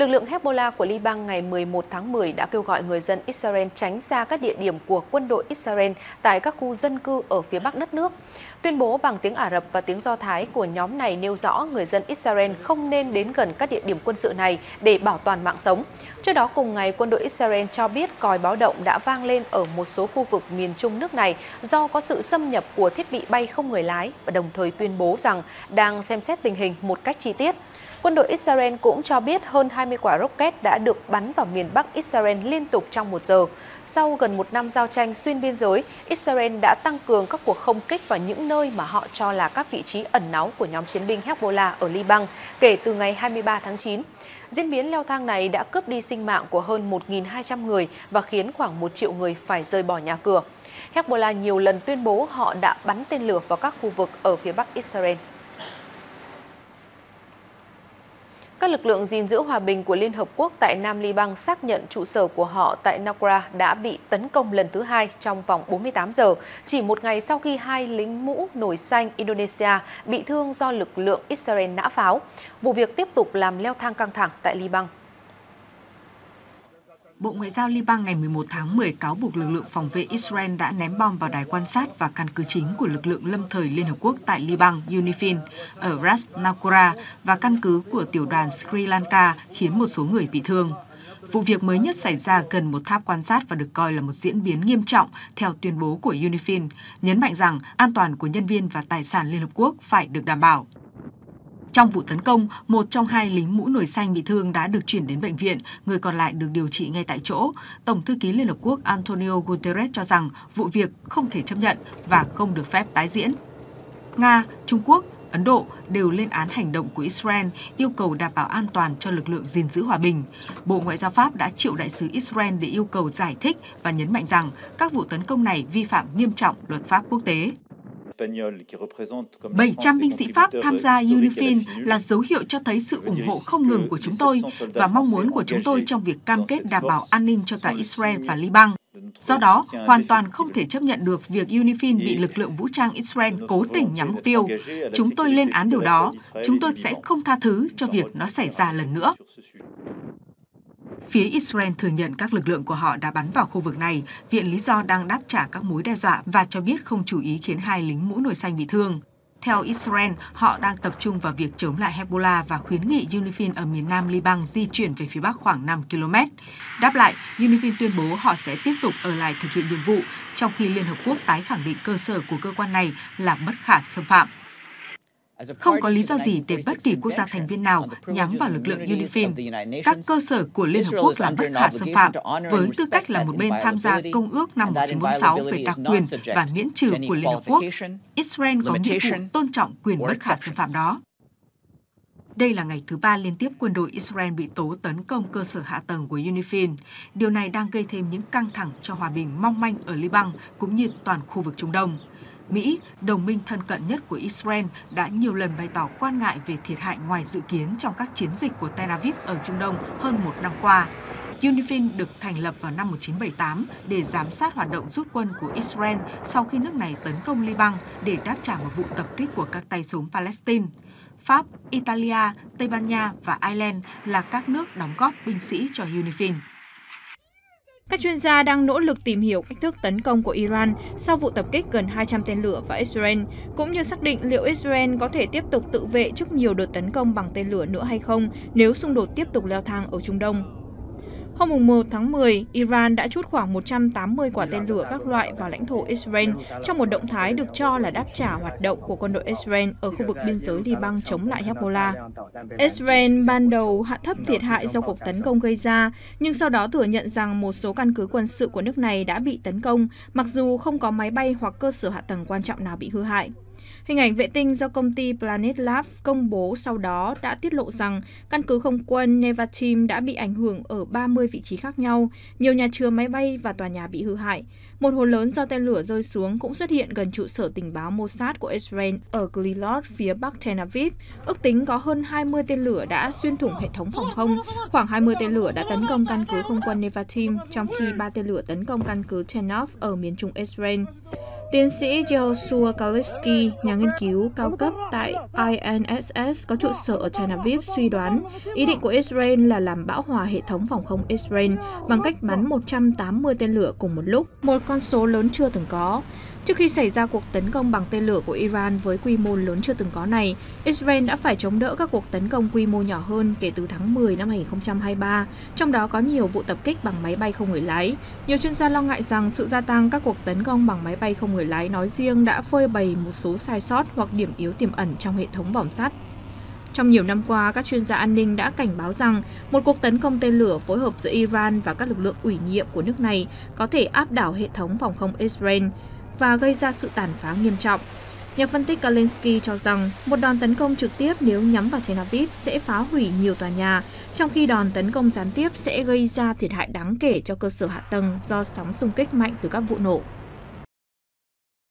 Lực lượng Hezbollah của Liban ngày 11 tháng 10 đã kêu gọi người dân Israel tránh xa các địa điểm của quân đội Israel tại các khu dân cư ở phía bắc đất nước. Tuyên bố bằng tiếng Ả Rập và tiếng Do Thái của nhóm này nêu rõ người dân Israel không nên đến gần các địa điểm quân sự này để bảo toàn mạng sống. Trước đó cùng ngày, quân đội Israel cho biết còi báo động đã vang lên ở một số khu vực miền trung nước này do có sự xâm nhập của thiết bị bay không người lái và đồng thời tuyên bố rằng đang xem xét tình hình một cách chi tiết. Quân đội Israel cũng cho biết hơn 20 quả rocket đã được bắn vào miền Bắc Israel liên tục trong một giờ. Sau gần một năm giao tranh xuyên biên giới, Israel đã tăng cường các cuộc không kích vào những nơi mà họ cho là các vị trí ẩn náu của nhóm chiến binh Hezbollah ở Liban kể từ ngày 23 tháng 9. Diễn biến leo thang này đã cướp đi sinh mạng của hơn 1.200 người và khiến khoảng 1 triệu người phải rời bỏ nhà cửa. Hezbollah nhiều lần tuyên bố họ đã bắn tên lửa vào các khu vực ở phía bắc Israel. Các lực lượng gìn giữ hòa bình của Liên Hợp Quốc tại Nam Liban xác nhận trụ sở của họ tại Naqra đã bị tấn công lần thứ hai trong vòng 48 giờ, chỉ một ngày sau khi hai lính mũ nổi xanh Indonesia bị thương do lực lượng Israel nã pháo. Vụ việc tiếp tục làm leo thang căng thẳng tại Liban. Bộ Ngoại giao Liban ngày 11 tháng 10 cáo buộc lực lượng phòng vệ Israel đã ném bom vào đài quan sát và căn cứ chính của lực lượng lâm thời Liên Hợp Quốc tại Liban, UNIFIL, ở Ras Nakura và căn cứ của tiểu đoàn Sri Lanka khiến một số người bị thương. Vụ việc mới nhất xảy ra gần một tháp quan sát và được coi là một diễn biến nghiêm trọng theo tuyên bố của UNIFIL, nhấn mạnh rằng an toàn của nhân viên và tài sản Liên Hợp Quốc phải được đảm bảo. Trong vụ tấn công, một trong hai lính mũ nổi xanh bị thương đã được chuyển đến bệnh viện, người còn lại được điều trị ngay tại chỗ. Tổng thư ký Liên Hợp Quốc Antonio Guterres cho rằng vụ việc không thể chấp nhận và không được phép tái diễn. Nga, Trung Quốc, Ấn Độ đều lên án hành động của Israel, yêu cầu đảm bảo an toàn cho lực lượng gìn giữ hòa bình. Bộ Ngoại giao Pháp đã triệu đại sứ Israel để yêu cầu giải thích và nhấn mạnh rằng các vụ tấn công này vi phạm nghiêm trọng luật pháp quốc tế. 700 binh sĩ Pháp tham gia UNIFIL là dấu hiệu cho thấy sự ủng hộ không ngừng của chúng tôi và mong muốn của chúng tôi trong việc cam kết đảm bảo an ninh cho cả Israel và Liban. Do đó, hoàn toàn không thể chấp nhận được việc UNIFIL bị lực lượng vũ trang Israel cố tình nhắm mục tiêu. Chúng tôi lên án điều đó. Chúng tôi sẽ không tha thứ cho việc nó xảy ra lần nữa. Phía Israel thừa nhận các lực lượng của họ đã bắn vào khu vực này, viện lý do đang đáp trả các mối đe dọa và cho biết không chú ý khiến hai lính mũ nổi xanh bị thương. Theo Israel, họ đang tập trung vào việc chống lại Hezbollah và khuyến nghị UNIFIL ở miền nam Liban di chuyển về phía bắc khoảng 5 km. Đáp lại, UNIFIL tuyên bố họ sẽ tiếp tục ở lại thực hiện nhiệm vụ, trong khi Liên Hợp Quốc tái khẳng định cơ sở của cơ quan này là bất khả xâm phạm. Không có lý do gì để bất kỳ quốc gia thành viên nào nhắm vào lực lượng UNIFIL. Các cơ sở của Liên Hợp Quốc là bất khả xâm phạm, với tư cách là một bên tham gia Công ước năm 1946 về đặc quyền và miễn trừ của Liên Hợp Quốc. Israel có nghĩa vụ tôn trọng quyền bất khả xâm phạm đó. Đây là ngày thứ ba liên tiếp quân đội Israel bị tố tấn công cơ sở hạ tầng của UNIFIL. Điều này đang gây thêm những căng thẳng cho hòa bình mong manh ở Liban cũng như toàn khu vực Trung Đông. Mỹ, đồng minh thân cận nhất của Israel, đã nhiều lần bày tỏ quan ngại về thiệt hại ngoài dự kiến trong các chiến dịch của Tel Aviv ở Trung Đông hơn một năm qua. UNIFIL được thành lập vào năm 1978 để giám sát hoạt động rút quân của Israel sau khi nước này tấn công Liban để đáp trả một vụ tập kích của các tay súng Palestine. Pháp, Italia, Tây Ban Nha và Ireland là các nước đóng góp binh sĩ cho UNIFIL. Các chuyên gia đang nỗ lực tìm hiểu cách thức tấn công của Iran sau vụ tập kích gần 200 tên lửa vào Israel, cũng như xác định liệu Israel có thể tiếp tục tự vệ trước nhiều đợt tấn công bằng tên lửa nữa hay không nếu xung đột tiếp tục leo thang ở Trung Đông. Hôm 1 tháng 10, Iran đã chút khoảng 180 quả tên lửa các loại vào lãnh thổ Israel trong một động thái được cho là đáp trả hoạt động của quân đội Israel ở khu vực biên giới Liban chống lại Hezbollah. Israel ban đầu hạ thấp thiệt hại do cuộc tấn công gây ra, nhưng sau đó thừa nhận rằng một số căn cứ quân sự của nước này đã bị tấn công, mặc dù không có máy bay hoặc cơ sở hạ tầng quan trọng nào bị hư hại. Hình ảnh vệ tinh do công ty Planet Lab công bố sau đó đã tiết lộ rằng căn cứ không quân Nevatim đã bị ảnh hưởng ở 30 vị trí khác nhau, nhiều nhà chứa máy bay và tòa nhà bị hư hại. Một hồ lớn do tên lửa rơi xuống cũng xuất hiện gần trụ sở tình báo Mossad của Israel ở Glilot, phía bắc Tel Aviv. Ước tính có hơn 20 tên lửa đã xuyên thủng hệ thống phòng không. Khoảng 20 tên lửa đã tấn công căn cứ không quân Nevatim, trong khi 3 tên lửa tấn công căn cứ Tenov ở miền trung Israel. Tiến sĩ Joshua Kalevsky, nhà nghiên cứu cao cấp tại INSS có trụ sở ở Tel Aviv suy đoán ý định của Israel là làm bão hòa hệ thống phòng không Israel bằng cách bắn 180 tên lửa cùng một lúc, một con số lớn chưa từng có. Trước khi xảy ra cuộc tấn công bằng tên lửa của Iran với quy mô lớn chưa từng có này, Israel đã phải chống đỡ các cuộc tấn công quy mô nhỏ hơn kể từ tháng 10 năm 2023, trong đó có nhiều vụ tập kích bằng máy bay không người lái. Nhiều chuyên gia lo ngại rằng sự gia tăng các cuộc tấn công bằng máy bay không người lái nói riêng đã phơi bày một số sai sót hoặc điểm yếu tiềm ẩn trong hệ thống vòm sắt. Trong nhiều năm qua, các chuyên gia an ninh đã cảnh báo rằng một cuộc tấn công tên lửa phối hợp giữa Iran và các lực lượng ủy nhiệm của nước này có thể áp đảo hệ thống phòng không Israel và gây ra sự tàn phá nghiêm trọng. Nhà phân tích Kalensky cho rằng một đòn tấn công trực tiếp nếu nhắm vào Tel Aviv sẽ phá hủy nhiều tòa nhà, trong khi đòn tấn công gián tiếp sẽ gây ra thiệt hại đáng kể cho cơ sở hạ tầng do sóng xung kích mạnh từ các vụ nổ.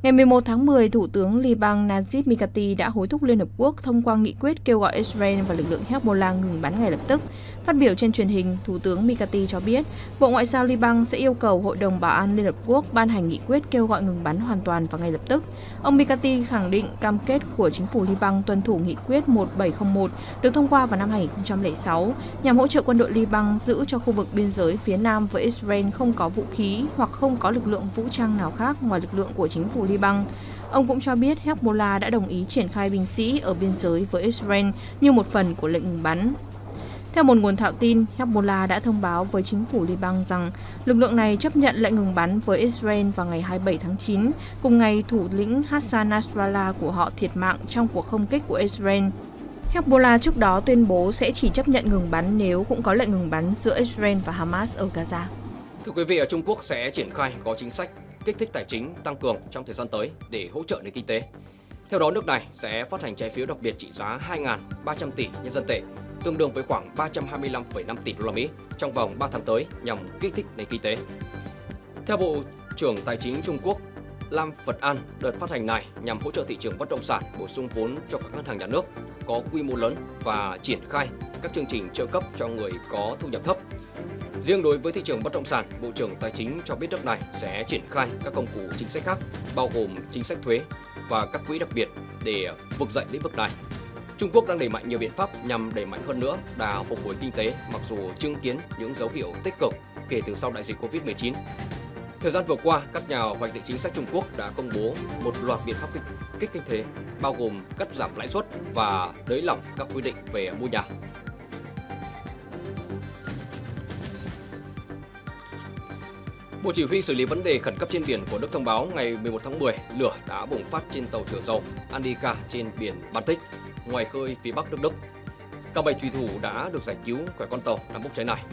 Ngày 11 tháng 10, Thủ tướng Liban Najib Mikati đã hối thúc Liên Hợp Quốc thông qua nghị quyết kêu gọi Israel và lực lượng Hezbollah ngừng bắn ngay lập tức. Phát biểu trên truyền hình, Thủ tướng Mikati cho biết, Bộ Ngoại giao Liban sẽ yêu cầu Hội đồng Bảo an Liên Hợp Quốc ban hành nghị quyết kêu gọi ngừng bắn hoàn toàn và ngay lập tức. Ông Mikati khẳng định cam kết của chính phủ Liban tuân thủ nghị quyết 1701 được thông qua vào năm 2006 nhằm hỗ trợ quân đội Liban giữ cho khu vực biên giới phía nam với Israel không có vũ khí hoặc không có lực lượng vũ trang nào khác ngoài lực lượng của chính phủ Liban. Ông cũng cho biết Hezbollah đã đồng ý triển khai binh sĩ ở biên giới với Israel như một phần của lệnh ngừng bắn. Theo một nguồn thạo tin, Hezbollah đã thông báo với chính phủ Liban rằng lực lượng này chấp nhận lệnh ngừng bắn với Israel vào ngày 27 tháng 9, cùng ngày thủ lĩnh Hassan Nasrallah của họ thiệt mạng trong cuộc không kích của Israel. Hezbollah trước đó tuyên bố sẽ chỉ chấp nhận ngừng bắn nếu cũng có lệnh ngừng bắn giữa Israel và Hamas ở Gaza. Thưa quý vị, ở Trung Quốc sẽ triển khai có chính sách kích thích tài chính tăng cường trong thời gian tới để hỗ trợ nền kinh tế. Theo đó, nước này sẽ phát hành trái phiếu đặc biệt trị giá 2.300 tỷ nhân dân tệ, tương đương với khoảng 325,5 tỷ đô la Mỹ trong vòng 3 tháng tới nhằm kích thích nền kinh tế. Theo Bộ trưởng Tài chính Trung Quốc Lam Phật An, đợt phát hành này nhằm hỗ trợ thị trường bất động sản, bổ sung vốn cho các ngân hàng nhà nước có quy mô lớn và triển khai các chương trình trợ cấp cho người có thu nhập thấp Riêng đối với thị trường bất động sản, Bộ trưởng Tài chính cho biết nước này sẽ triển khai các công cụ chính sách khác, bao gồm chính sách thuế và các quỹ đặc biệt để vực dậy lĩnh vực này. Trung Quốc đang đẩy mạnh nhiều biện pháp nhằm đẩy mạnh hơn nữa đà phục hồi kinh tế, mặc dù chứng kiến những dấu hiệu tích cực kể từ sau đại dịch Covid-19. Thời gian vừa qua, các nhà hoạch định chính sách Trung Quốc đã công bố một loạt biện pháp kích, kích kinh tế, bao gồm cắt giảm lãi suất và nới lỏng các quy định về mua nhà. Bộ Chỉ huy xử lý vấn đề khẩn cấp trên biển của Đức thông báo ngày 11 tháng 10, lửa đã bùng phát trên tàu chở dầu Andika trên biển Baltic, ngoài khơi phía bắc nước Đức. Cả bảy thủy thủ đã được giải cứu khỏi con tàu đang bốc cháy này.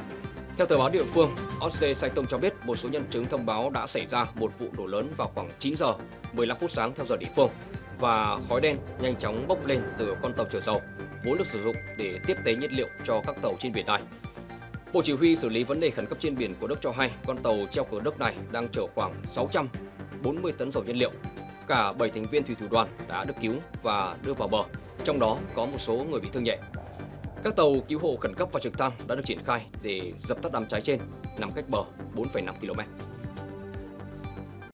Theo tờ báo địa phương, Osce Saiton cho biết một số nhân chứng thông báo đã xảy ra một vụ nổ lớn vào khoảng 9 giờ 15 phút sáng theo giờ địa phương và khói đen nhanh chóng bốc lên từ con tàu chở dầu vốn được sử dụng để tiếp tế nhiên liệu cho các tàu trên biển này. Bộ Chỉ huy xử lý vấn đề khẩn cấp trên biển của Đức cho hay con tàu treo cờ Đức này đang chở khoảng 640 tấn dầu nhiên liệu. Cả 7 thành viên thủy thủ đoàn đã được cứu và đưa vào bờ, trong đó có một số người bị thương nhẹ. Các tàu cứu hộ khẩn cấp và trực thăng đã được triển khai để dập tắt đám cháy trên, nằm cách bờ 4,5 km.